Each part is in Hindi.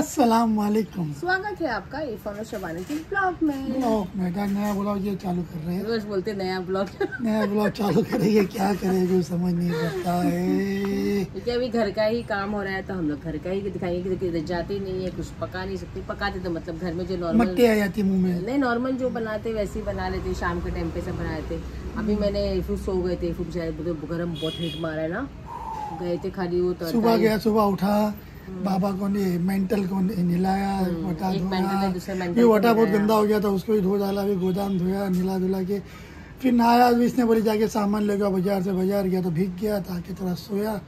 अस्सलाम वालेकुम स्वागत है आपका इरफान शबाना के ब्लॉग में। ब्लॉग मैं क्या नया ब्लॉग ये चालू कर रहे हैं? रोज बोलते नया ब्लॉग नया ब्लॉग चालू करेंगे क्या करें जो समझ नहीं पड़ता है। क्योंकि अभी घर का ही काम हो रहा है तो हम लोग घर का ही दिखाएँगे कि देखिए जाते नहीं है कुछ पका नहीं सकते। पकाते तो मतलब घर में जो नॉर्मल मट्टी आ जाती मुँह में। नहीं नॉर्मल जो बनाते वैसे ही बना लेते शाम के टाइम पे सब बनाए थे अभी मैंने फिर सो गए थे फिर बेचारे गर्म बहुत हिट मारा है ना। गए थे खाली वो तो सुबह गया सुबह उठा बाबा को ने मेंटल को ने निलाया वटा एक mental है, धोया फिर वटा बहुत गंदा हो गया था उसको भी धो डाला फिर गोदाम धोया निला धुला के। फिर नहाया भी इसने बोली जाके सामान ले गया बाज़ार से बाज़ार गया तो भीग गया ताकि थोड़ा सोया।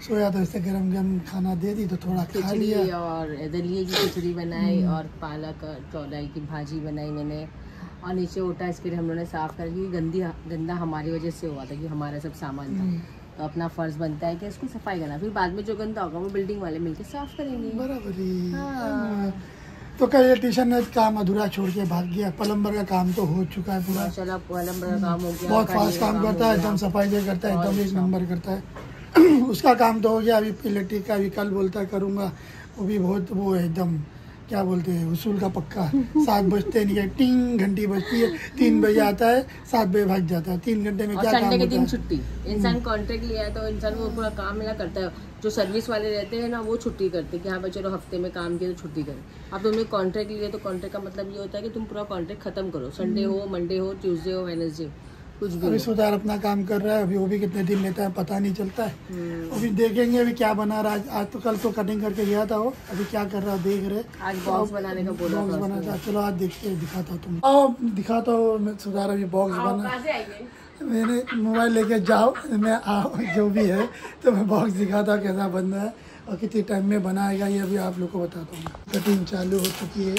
सोया तो इससे गरम गरम खाना दे दी तो थोड़ा खा लिया। और दलिए की खिचड़ी बनाई और पालक चौलाई की भाजी बनाई मैंने। और नीचे उठा इसके लिए हम लोगों ने साफ़ कर क्योंकि गंदी गंदा हमारी वजह से हुआ था कि हमारा सब सामान था। अपना फ़र्ज़ बनता है कि इसकी सफ़ाई करना। फिर बाद में जो गंदा होगा वो बिल्डिंग वाले मिलके साफ़ करेंगे। बराबर ही। तो कल इलेक्ट्रिशियन ने काम अधूरा छोड़ के भाग गया। पलम्बर का काम तो हो चुका है पूरा। माशाल्लाह पलम्बर का काम हो गया बहुत फास्ट काम करता है एकदम सफ़ाई से करता है एकदम एक। नंबर करता है। उसका काम तो हो गया अभी इलेक्ट्रिक का भी कल बोलता है करूँगा। वो भी बहुत वो है एकदम। क्या बोलते हैं उसूल का पक्का। सात बजते नहीं है टिंग घंटी बजती है। तीन बजे आता है सात बजे भाग जाता है। तीन घंटे में क्या काम संडे के होता दिन है? छुट्टी। इंसान कॉन्ट्रैक्ट लिया है तो इंसान वो पूरा काम मिला करता है। जो सर्विस वाले रहते हैं ना वो छुट्टी करते हैं कि हाँ भाई चलो हफ़्ते में काम किया तो छुट्टी करें। अब तुमने कॉन्ट्रैक्ट लिया तो कॉन्ट्रैक्ट का मतलब ये होता है कि तुम पूरा कॉन्ट्रैक्ट खत्म करो। संडे हो मंडे हो ट्यूजडे हो वेनसडे कुछ भी अभी सुधार अपना काम कर रहा है अभी वो भी कितने दिन लेता है पता नहीं चलता है। हम्म, अभी देखेंगे अभी क्या बना रहा है। आज तो कल तो कटिंग करके गया था वो अभी क्या कर रहा है देख रहे। आज बॉक्स बनाने का बोला बॉक्स बना था। चलो आज देखते हैं दिखाता हूँ तुम आओ दिखाता हूँ मैं सुधार अभी बॉक्स बना। मैंने मोबाइल लेके जाओ मैं आओ जो भी है तो मैं बॉक्स दिखाता हूँ कैसा बन रहा है और कितने टाइम में बनाएगा ये अभी आप लोग को बताता हूँ। कटिंग चालू हो चुकी है।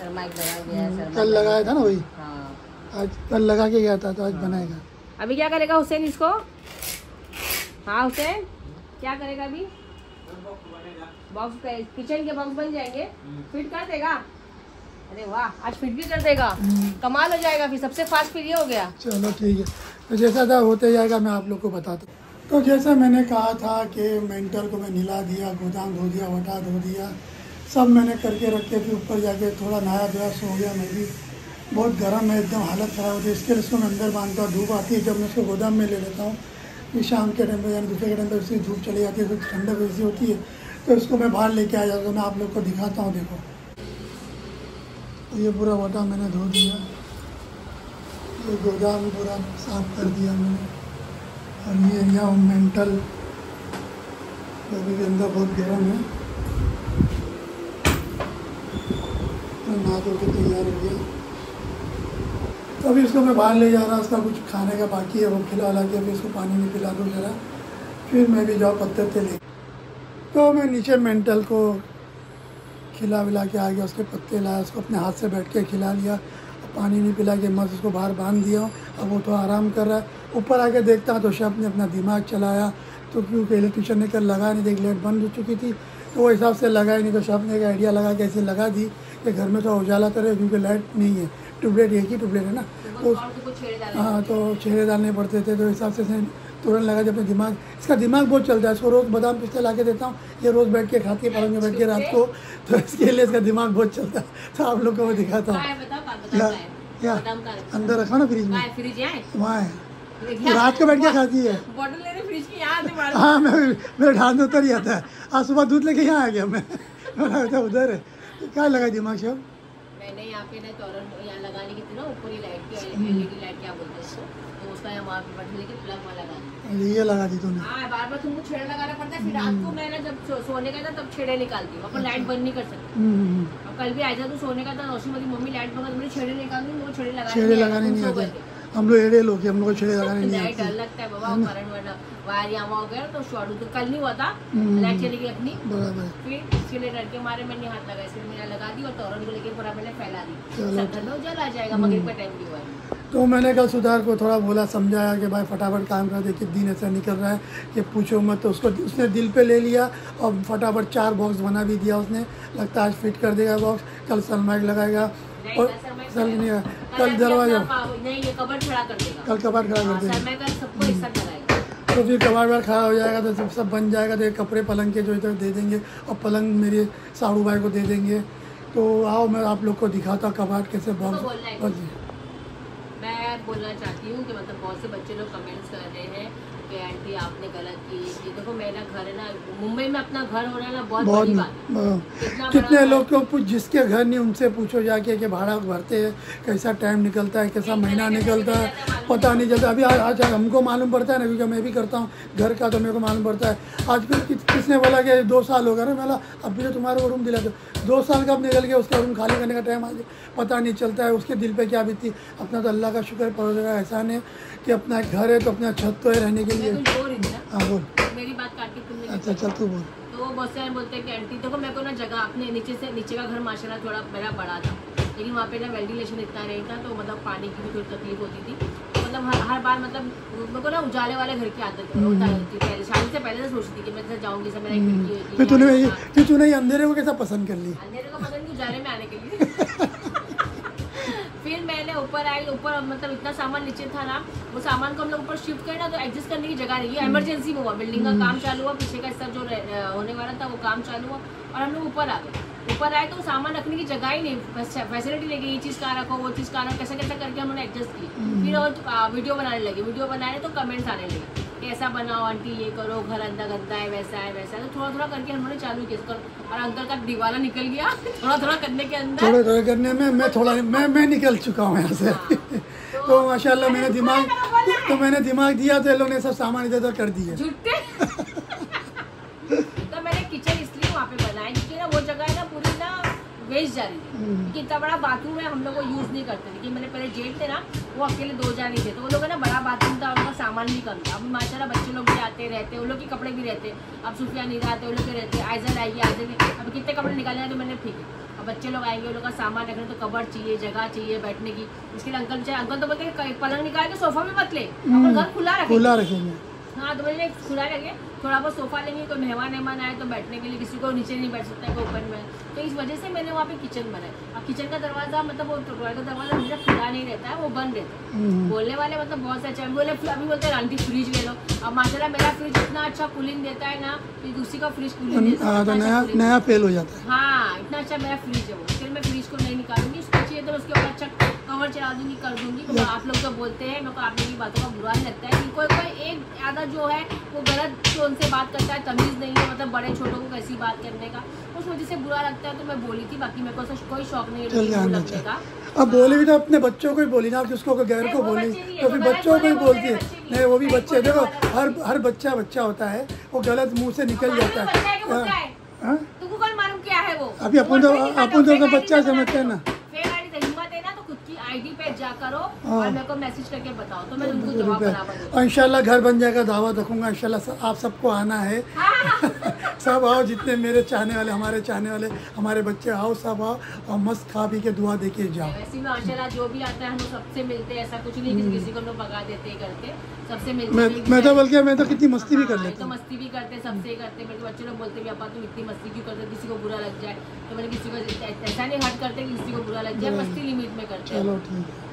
है कल लगाया था ना वही? हाँ। आज कल लगा के गया था तो आज बनाएगा। अभी क्या करेगा हुसैन इसको? हाँ हुसैन? क्या करेगा अभी? बॉक्स किचन के बॉक्स बन जाएँगे। फिट कर देगा? अरे वाह आज फिट भी कर देगा। कमाल हो जाएगा फिर सबसे फास्ट फिर ये हो गया। चलो ठीक है। तो जैसा था होते जाएगा मैं आप लोग को बताता हूँ। तो जैसा मैंने कहा था कि मेंटर को मैं निला दिया गोदाम धो दिया वटा धो दिया सब मैंने करके रख फिर ऊपर जाके थोड़ा नहाया धोया सो गया मैं भी। बहुत गर्म है, एकदम हालत ख़राब होती है। इसके लिए इसको मैं अंदर बांधता हूँ, धूप आती है। जब मैं उसको गोदाम में ले लेता हूँ फिर शाम के टाइम पर यानी दूसरे के टाइम पर उसकी धूप चली जाती है तो ठंडक वैसी होती है तो इसको मैं बाहर लेके आ जाता हूँ। मैं आप लोग को दिखाता हूँ, देखो। तो ये पूरा वटा मैंने धो दिया। ये गोदाम पूरा साफ़ कर दिया मैंने। और ये एरिया मेंटल जो भी अंदर बहुत गर्म है। तो नहा धो के तैयार हो गया। तो अभी इसको मैं बाहर ले जा रहा, उसका कुछ खाने का बाकी है, वो खिला ला के अभी इसको पानी में पिला दो जरा। फिर मैं भी जाऊँ पत्ते ते ले। तो मैं नीचे मेंटल को खिला विला के आ गया, उसके पत्ते लाया उसको अपने हाथ से बैठ के खिला लिया। पानी नहीं पिला के मस्त उसको बाहर बाँध दिया। अब वो तो आराम कर रहा है। ऊपर आके देखता तो शब ने अपना दिमाग चलाया। तो क्योंकि इलेक्ट्रिशन ने कल लगा नहीं, देख लाइट बंद हो चुकी थी। तो वो हिसाब से लगाई नहीं तो शब ने एक आइडिया लगा के ऐसे लगा दी कि घर में तो उजाला करे क्योंकि लाइट नहीं है। ट्यूबलाइट एक ही ट्यूबलाइट है ना। तो हाँ तो चेहरे डालने पड़ते थे तो हिसाब से तुरंत लगा जब दिमाग इसका दिमाग बहुत चलता है। इसको रोज़ बादाम पिस्ते ला के देता हूँ ये रोज़ बैठ के खाती है पलंग में बैठ के रात को। तो इसके लिए इसका दिमाग बहुत चलता है। तो आप लोग को मैं दिखाता हूँ। या, या अंदर रखा ना फ्रिज में। वहाँ है। रात को बैठ के खाती है। हाँ मैं मेरा ढांड उतर ही आता है। आज सुबह दूध लेके यहाँ आ गया मैं। उधर है। क्या लगा दिमाग शब मैंने यहाँ पे ना तोरण यहाँ लगाने की थी ना ऊपर ही लाइट की एलईडी लाइट क्या बोलते हैं इसको? तो उसका यहाँ वहाँ पे बटन लेके प्लग लगा ये लगा दी तूने। हाँ बार बार तुमको छेड़ा लगाना पड़ता है फिर रात को मैं ना जब सोने का था तब छेड़े निकालती हूँ अपन लाइट बंद नहीं कर सकती। हम्म, अब कल भी आया था तो सोने का था रोशनी मम्मी लाइट बंद मेरे छेड़े निकाल दूँ वो छेड़े लगाने छेड़े लगाने नहीं। हम लोग एड़े लोग हम लोग छेड़े लगाने नहीं लाइट डर लगता है बाबा करंट वरना वायर यहाँ वहाँ हो गया तो शॉर्ट तो कल नहीं हुआ था। हम्म। लाइट चली गई अपनी। बराबर। फिर इसके लिए डर के मारे मैंने हाथ लगा इसलिए मैंने लगा दी और तोरण को लेके पूरा मैंने फैला दी। चलो। में उजल आ जाएगा मगरिब का टाइम भी हुआ। तो मैंने कल सुधार को थोड़ा बोला समझाया कि भाई फटाफट काम कर दे किस दिन ऐसा निकल रहा है कि पूछो मत। तो उसको उसने दिल पे ले लिया और फटाफट चार बॉक्स बना भी दिया उसने। लगता है आज फिट कर देगा बॉक्स कल सनमाइक लगाएगा। और नहीं कल दरवाज़ा। नहीं ये कबर खड़ा कर देगा। कल कबाड़ खड़ा हाँ, कर देगा। सर मैं कल सबको एक साथ लगाएगा तो फिर कबाड़ वबाड़ खड़ा हो जाएगा तो सब सब बन जाएगा तो कपड़े पलंग के जो इधर दे देंगे और पलंग मेरे साड़ू भाई को दे देंगे। तो आओ मैं आप लोग को दिखाता कबाड़ कैसे बन बॉक्स है मैं बोलना चाहती हूँ कि मतलब बहुत से बच्चे लोग कमेंट्स कर रहे हैं। कि आंटी आपने गलत की कि देखो मेरा घर है ना मुंबई में अपना घर हो रहा है ना बहुत बहुत बड़ी बात। कितना लोग को पूछ जिसके घर नहीं उनसे पूछो जाके कि भाड़ा भरते हैं कैसा टाइम निकलता है कैसा महीना निकलता है पता नहीं चलता। अभी आज आज हमको मालूम पड़ता है ना क्योंकि मैं भी करता हूँ घर का तो मेरे को मालूम पड़ता है। आज फिर किस, किसने बोला कि दो साल हो गए ना बोला अब भी तो तुम्हारे को रूम दिला दो। दो साल का अब निकल गया उसका रूम खाली करने का टाइम आ गया पता नहीं चलता है उसके दिल पे क्या बीती। अपना तो अल्लाह का शुक्र का एहसान है कि अपना घर है तो अपना छत तो है रहने के लिए। थी ना। हाँ बोल। मेरी बात काट के तुमने अच्छा चल तू बोल। तो वो बहुत सारे बोलते हैं कि आंटी देखो मेरे को ना जगह अपने नीचे से नीचे का घर माशाल्लाह थोड़ा मेरा बड़ा था। लेकिन वहाँ पे ना वेंटिलेशन इतना नहीं था तो मतलब पानी की भी थोड़ी तकलीफ़ होती थी। तो मतलब हर हर बार मतलब मेरे को ना उजाले वाले घर की आदत होती पहले शादी से पहले से सोचती थी कि मैं जैसे जाऊँगी सब मेरा एक खिड़की होती फिर तूने फिर तूने अंधेरे को कैसा पसंद कर ली? अंधेरे को पसंद उजाले में आने के लिए। फिर मैंने ऊपर आई ऊपर मतलब इतना सामान नीचे था ना वो सामान को हम लोग ऊपर शिफ्ट करे ना तो एडजस्ट करने की जगह नहीं है। इमरजेंसी में हुआ बिल्डिंग का काम चालू हुआ पीछे का हिस्सा जो होने वाला था वो काम चालू हुआ और हम लोग ऊपर आ गए। ऊपर आए तो सामान रखने की जगह ही नहीं फैसिलिटी गई ये चीज़ कहाँ रखो वो चीज़ कहाँ रखो कैसे कैसे करके हम हमने एडजस्ट की फिर और वीडियो बनाने लगे। वीडियो बनाने तो कमेंट्स आने लगे। ऐसा बनाओ आंटी ये करो घर अंदर गंदा है वैसा है वैसा है। तो थोड़ा थोड़ा करके उन्होंने चालू किया इसको। और अंकल का दीवाना निकल गया। थोड़ा थोड़ा करने के अंदर। थोड़ा थोड़ा करने में मैं थोड़ा मैं मैं निकल चुका हूँ यहाँ से। तो माशाल्लाह मैंने दिमाग तो मैंने दिमाग दिया तो लोगों ने सब सामान इधर उधर कर दिए वेस्ट जा रही थी। क्योंकि इतना बड़ा बाथरूम है हम लोग वो यूज़ नहीं करते थे। मैंने पहले जेठ थे ना वो अकेले दो जा नहीं थे तो वो लोग है ना बड़ा बाथरूम था उनका सामान भी कम था। अब माशाल्लाह बच्चे लोग भी आते रहते उन लोग के कपड़े भी रहते। अब सूफिया नहीं आते उन लोग के रहते। आयजल आएगी आयजल अब कितने कपड़े निकाले तो मैंने ठीक है। अब बच्चे लोग आएँगे उन लोग का सामान रखने तो कबर चाहिए जगह चाहिए बैठने की। इसके लिए अंकल चाहे अंकल तो बोलते पलंग निकाल के सोफा में मत ले। अपन घर खुला रखे खुला रखेंगे। हाँ तो मैंने खुला लगे थोड़ा बहुत सोफा लेंगे कोई मेहमान मेहमान आए तो बैठने के लिए किसी को नीचे नहीं बैठ सकता है ऊपर में। तो इस वजह से मैंने वहाँ पे किचन बनाया। अब किचन का दरवाज़ा मतलब वो टोटवाल का दरवाज़ा हमेशा खुला नहीं रहता है वो बंद रहता है। हम्म, बोलने वाले मतलब बहुत से अच्छा। बोले अभी बोलते हैं आंटी फ्रिज ले लो। अब माशाल्लाह मेरा फ्रिज इतना अच्छा कूलिंग देता है ना कि दूसरी का फ्रिज कूलिंग देता हाँ, तो नया नया फेल हो। जाता है। हाँ इतना अच्छा मेरा फ्रिज है वो। फिर मैं फ्रिज को नहीं निकालूँगी उसको चाहिए तो उसके ऊपर अच्छा कवर चला दूँगी कर दूँगी। तो आप लोग जो बोलते हैं मेरे को आप लोग की बातों का बुरा नहीं लगता है। कि कोई कोई एक आधा जो है वो गलत टोन से बात करता है तमीज़ नहीं है मतलब बड़े छोटों को कैसी बात करने का उस वजह से बुरा लगता है तो मैं बोली थी। बाकी मेरे को कोई शौक नहीं है लगने का। अब बोले भी तो अपने बच्चों को ही बोली ना जिसको गैर को बोली। तो फिर बच्चों को ही बोलती है। नहीं वो भी बच्चे देखो हर हर बच्चा बच्चा होता है वो गलत मुँह से निकल जाता है। कि मुद्दा? तुमको कौन मालूम क्या वो? अभी अपन तो- अपन तो बच्चा समझते हैं ना। दो। फेक आईडी तो हिम्मत है ना तो खुद की आईडी पे जा करो हाँ। और मेरे को मैसेज करके बताओ तो मैं तुमको जवाब बराबर इंशाल्लाह घर बन जाएगा दावा रखूँगा इंशाल्लाह आप सबको आना है। सब आओ जितने मेरे चाहने वाले हमारे चाहने वाले हमारे बच्चे आओ सब आओ और मस्त खा पी के दुआ दे के जाओ वैसे भी जो भी आता है हम सबसे मिलते हैं ऐसा कुछ नहीं कि किसी को भगा देते करते सबसे मिलते मैं मैं तो बल्कि मैं तो कितनी मस्ती भी कर हाँ, लेता तो मस्ती भी करते हैं सबसे करते हैं मेरे बच्चे लोग बोलते भी तुम इतनी मस्ती क्यों करते किसी को बुरा लग जाए। तो मैंने किसी को ऐसा नहीं हट करते किसी को बुरा लग जाए मस्ती लिमिट में करते हैं। चलो ठीक है।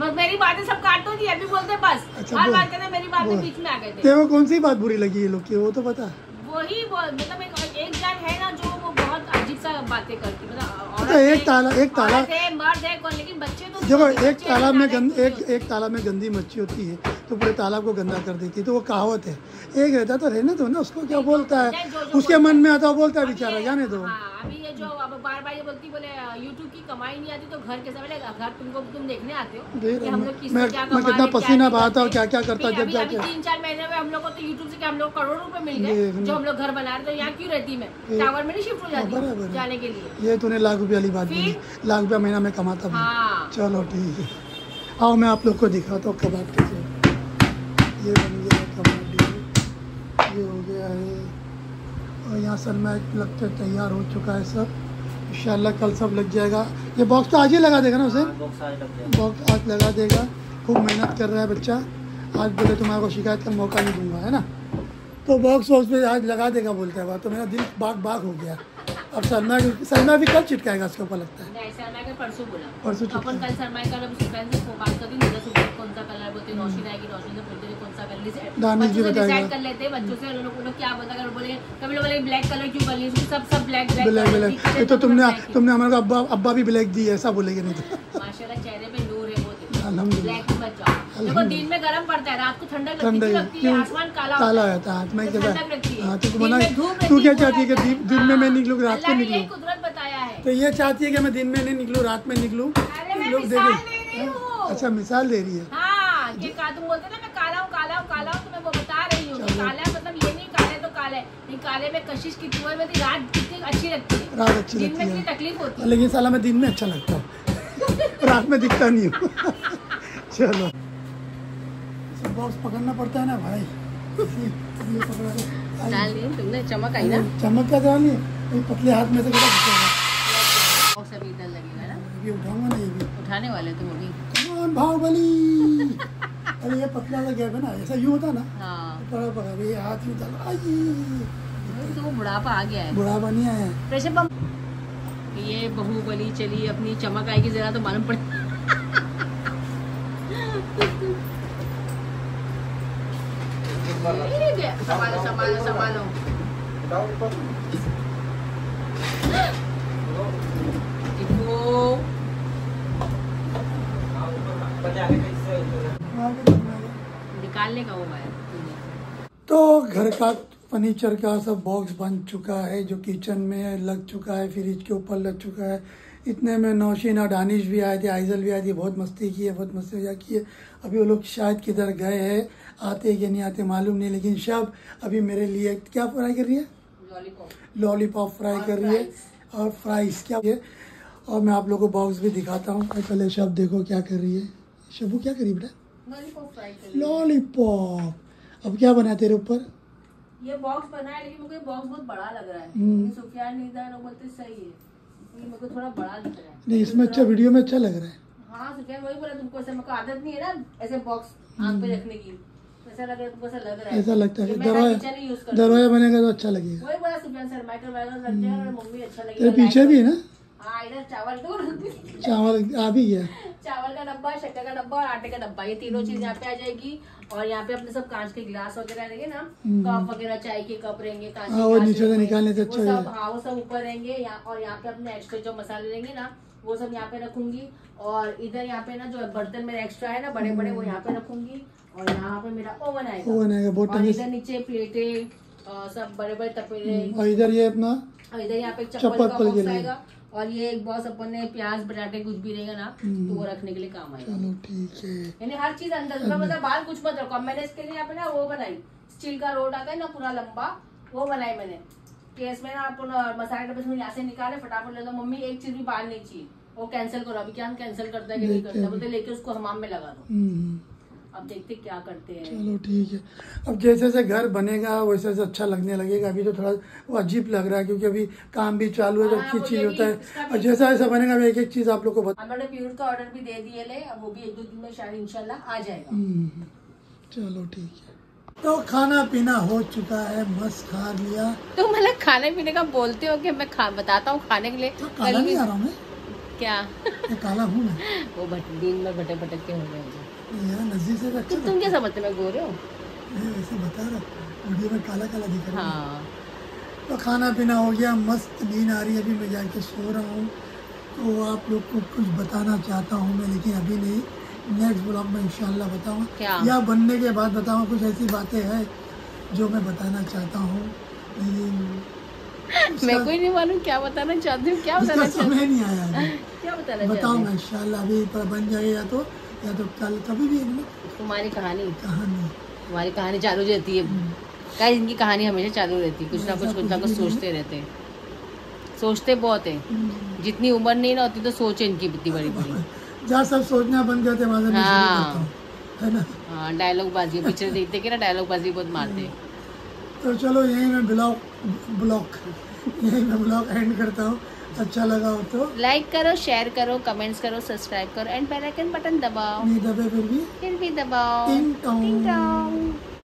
बस मेरी बातें सब काटो जी अभी बोलते हैं बस। अच्छा, हर। बात करने मेरी बातें बीच में आ गए थे। कौन सी बात बुरी लगी ये लोग की वो तो पता। वही बोल मतलब एक एक जान है ना जो वो बहुत अजीब सा बातें करती मतलब अच्छा, एक ताला- एक ताला- है मर्द है कौन लेकिन बच्चे तो देखो एक तालाब में गंद एक एक तालाब में गंदी मच्छी होती है तो पूरे तालाब को गंदा कर देती है तो वो कहावत है। एक रहता तो रहने दो ना उसको क्या बोलता है? उसके मन में आता है बोलता है बेचारा जाने दो। हाँ अभी ये जो अब बार बार ये बोलती बोले यूट्यूब की कमाई नहीं आती तो घर कैसे बोले घर तुमको तुम देखने आते हो कि हम लोग मैं- क्या मैं कमा कितना पसीना बहाता हूँ, क्या- क्या करता जब जाके। तीन चार महीने में हम लोग को तो यूट्यूब से क्या हम लोग करोड़ों रुपए मिल गए जो हम लोग घर बना रहे तो यहाँ क्यों रहती मैं? टावर में नहीं शिफ्ट हो हाँ, बराबर है। जाने के लिए। ये तूने लाख रुपये वाली बात बोली। लाख रुपया महीना में कमाता भी हाँ। चलो ठीक है। आओ मैं आप लोग को दिखाता हूँ कबाब कैसे ये बन गया है कबाब। ये हो गया है। और यहाँ सनमाइक लगते तैयार हो चुका है सब। इंशाल्लाह कल सब लग जाएगा। ये बॉक्स तो आज ही लगा देगा ना उसे? बॉक्स आज लग जाएगा बॉक्स आज लगा देगा। खूब मेहनत कर रहा है बच्चा। आज बोले तुम्हारे को शिकायत का मौका नहीं दूँगा है ना? तो बॉक्स वॉक्स पे आज लगा देगा बोलता है बात। तो मेरा दिल बाग बाग हो गया। अब सलमा सलमा भी कल चिटकाएगा उसके ऊपर लगता है। परसों बोला। परसों तो अपन कल शर्मा का से बात करती हूँ सुफैन कौन सा कलर बोलते हैं रोशनी आएगी रोशनी से हैं कौन सा कलर डिसाइड दानिश से कर लेते हैं बच्चों से उन्होंने उन्होंने क्या बता कर बोले कभी लोग बोले ब्लैक कलर क्यों कर ली सब सब ब्लैक ब्लैक ब्लैक ब्लैक ये तो तुमने तुमने हमारे अब्बा अब्बा भी ब्लैक दी है ऐसा बोलेगे नहीं तो। माशाल्लाह चेहरे पे नूर है वो देखो ब्लैक मत जाओ। देखो दिन में गर्म पड़ता है रात को ठंडक लगती ठंडा लगती है आसमान काला काला होता है। रहता है में तो लगती है। हाँ तो मना तू क्या चाहती है कि दिन में मैं निकलूँ रात में ने निकलूँ? कुदरत बताया है। तो ये चाहती है कि मैं दिन में नहीं निकलूँ रात में निकलूँ? लोग मिसाल देखें। दे रही हूँ? अच्छा मिसाल दे रही है। हाँ कि का बोलते ना मैं काला हूँ काला हूँ काला हूँ तो मैं वो बता रही हूँ काला मतलब ये नहीं काले तो काले में कशिश हुई मेरी रात कितनी अच्छी लगती है। रात अच्छी दिन में है। तकलीफ़ होती है। लेकिन साला मैं दिन में अच्छा लगता हूँ। रात में दिखता नहीं हूँ। चलो। बॉक्स पकड़ना पड़ता है ना भाई? तुमने चमक आई ना? चमक का पतले हाथ में से कैसा घुसेगा और सब इधर लगेगा ना? ये उठाऊँगा ना ये भी। उठाने वाले तुम अभी कौन बाहुबली अरे ये पतला गैप है ना ऐसा यूँ होता ना। हाँ। ये हाथ तो बुढ़ापा आ गया है। बुढ़ापा नहीं आया प्रेशर पंप। ये बहुबली चली अपनी चमक आएगी जरा तो मालूम तो घर का फर्नीचर का सब बॉक्स बन चुका है, जो किचन में लग चुका है फ्रिज के ऊपर लग चुका है। इतने में नौशीन और दानिश भी आए थे आइजल भी आई थी बहुत मस्ती की है बहुत मस्ती मज़ा की है। अभी वो लोग शायद किधर गए हैं आते कि नहीं आते मालूम नहीं लेकिन शब अभी मेरे लिए क्या फ्राई कर रही है? लॉलीपॉप लॉलीपॉप फ्राई कर रही है। और फ्राइज क्या है? और मैं आप लोगों को बॉक्स भी दिखाता हूँ। पहले शब देखो क्या कर रही है। शबू क्या करी बेटा? लॉलीपॉप कर लॉलीपॉप अब क्या बना तेरे ऊपर? ये बॉक्स बना है लेकिन मुझे बॉक्स बहुत बड़ा लग रहा है। हम्म। सुफियान लोग बोलते सही है। मेरे को थोड़ा बड़ा दिख रहा है। नहीं इसमें अच्छा वीडियो में अच्छा लग रहा है। हाँ सुफियान वही बोला तुमको ऐसे मेरे को आदत नहीं है ना ऐसे बॉक्स आँख पे रखने की। ऐसा लग रहा है तुमको ऐसा लग रहा है। ऐसा लगता है दरवाज़ा बनेगा तो अच्छा लगेगा। वही बोला सुफियान सर माइक्रोवेव रखते हैं और मम्मी अच्छा तेरे लगेगा पीछे भी है ना? हाँ इधर चावल तो चावल आ भी गया चावल का डब्बा शक्कर का डब्बा और आटे का डब्बा ये तीनों चीज़ यहाँ पे आ जाएगी। और यहाँ पे अपने सब कांच के गिलास वगैरह रहेंगे ना कप वगैरह चाय के कप रहेंगे कांच के हाँ, वो नीचे से निकालने से अच्छा सब है। हाँ वो सब ऊपर रहेंगे। यहाँ और यहाँ पे अपने एक्स्ट्रा जो मसाले रहेंगे ना वो सब यहाँ पे रखूँगी। और इधर यहाँ पे ना जो बर्तन मेरे एक्स्ट्रा है ना बड़े बड़े वो यहाँ पे रखूँगी। और यहाँ पे मेरा ओवन आएगा। बनाएगा बहुत इधर नीचे प्लेटे सब बड़े बड़े तपेले और इधर ये अपना और इधर यहाँ पे चप्पल चप्पल का बॉक्स आएगा। और ये एक बॉक्स अपन ने प्याज बटाटे कुछ भी रहेगा ना तो वो रखने के लिए काम आएगा। चलो ठीक है। यानी हर चीज़ अंदर मतलब बाहर कुछ मत रखो। मैंने इसके लिए यहाँ पे ना वो बनाई। स्टील का रोड आता है ना पूरा लंबा वो बनाई मैंने। कि इसमें ना अपन मसाले डब्बे से यहाँ से निकाले फटाफट ले दो मम्मी एक चीज़ भी बाहर नहीं चाहिए। वो कैंसिल करो। अभी क्या हम कैंसिल करता है कि नहीं करता बोलते लेके उसको हमाम में लगा दो। हम्म, अब देखते क्या करते हैं। चलो ठीक है। अब जैसे जैसे घर बनेगा वैसे वैसे अच्छा लगने लगेगा। अभी तो थोड़ा वो अजीब लग रहा है क्योंकि अभी काम भी चालू है तो हाँ, अच्छी चीज़ होता है। और जैसा जैसा बनेगा एक एक चीज़ आप लोग को बता हमने प्यूर का ऑर्डर भी दे दिए ले। अब वो भी एक दो दिन में शायद इंशाल्लाह आ जाएगा। हम्म, चलो ठीक है। तो खाना पीना हो चुका है मस्त खा लिया। तो मतलब खाने पीने का बोलते हो कि मैं खा बताता हूँ खाने के लिए? तो काला कल भी नहीं आ रहा हूँ मैं। क्या? मैं काला हूँ मैं। वो दिन में भटक भटक के हो गए तो तुम क्या समझते मैं गोरे हो? वैसे बता रहा वीडियो में काला काला दिख रहा हाँ। तो खाना पीना हो गया मस्त नींद आ रही है। अभी मैं जाके सो रहा हूँ। तो आप लोग को कुछ बताना चाहता हूँ मैं लेकिन अभी नहीं। नेक्स्ट ब्लॉग में इंशाल्लाह बताऊँगा। क्या? या बनने के बाद बताऊँगा कुछ ऐसी बातें हैं जो मैं बताना चाहता हूँ। मैं कोई नहीं मालूम क्या बताना चाहती हूँ क्या बताना समय नहीं आया क्या बताना बताऊँगा इंशाल्लाह अभी बन जाएगा तो या तो कल कभी भी? तुम्हारी कहानी। कहानी। तुम्हारी कहानी चालू रहती है। क्या इनकी कहानी हमेशा चालू रहती है कुछ ना कुछ कुछ ना कुछ सोचते रहते हैं। सोचते बहुत है। जितनी उम्र नहीं ना होती तो सोच इनकी इतनी बड़ी बड़ी। जहाँ सब सोचना बंद करते हाँ। है। ना? हाँ डायलॉग बाजी पिक्चर देखते कि ना डायलॉग बाजी बहुत मारते हैं। तो चलो यही मैं ब्लॉग ब्लॉग यही मैं ब्लॉग एंड करता हूँ। अच्छा लगा हो तो। लाइक करो शेयर करो कमेंट्स करो सब्सक्राइब करो एंड बेल आइकन बटन दबाओ। नहीं दबे फिर भी? फिर भी दबाओ। टिंग।